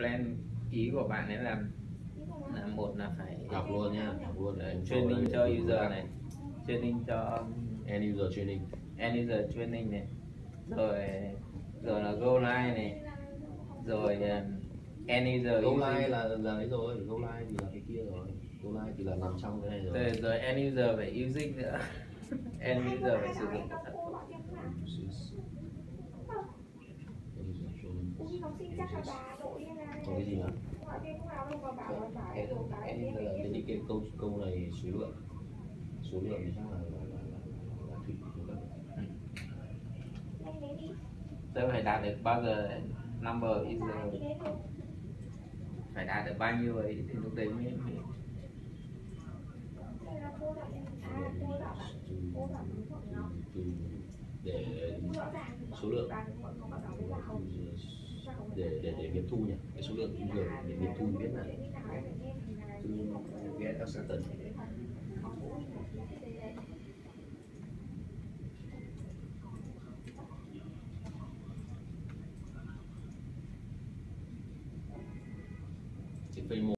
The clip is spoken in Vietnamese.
plan ý của bạn ấy là là một là phải học luôn nha học luôn anh training cho user này. training cho end user training. end user training này. Rồi rồi là go live này. Rồi um, end user go live là là đấy rồi go live thì là cái kia rồi. Go live thì là nằm trong cái này rồi. Rồi, rồi end user phải using nữa. End user phải sử dụng. thật End user training học sinh chắc là bà đội hay là cái gì nữa gọi điện bảo là bà đội bà end user là cái cái câu câu này số lượng số lượng thì chắc là là là là, là thủy cung cấp tôi phải đạt được bao giờ number is the... phải đạt được bao nhiêu ấy thì lúc đấy mới, mới để số lượng để để để nghiệm thu nhỉ? Cái số lượng user để nghiệm thu biết là get acceptance cái phase một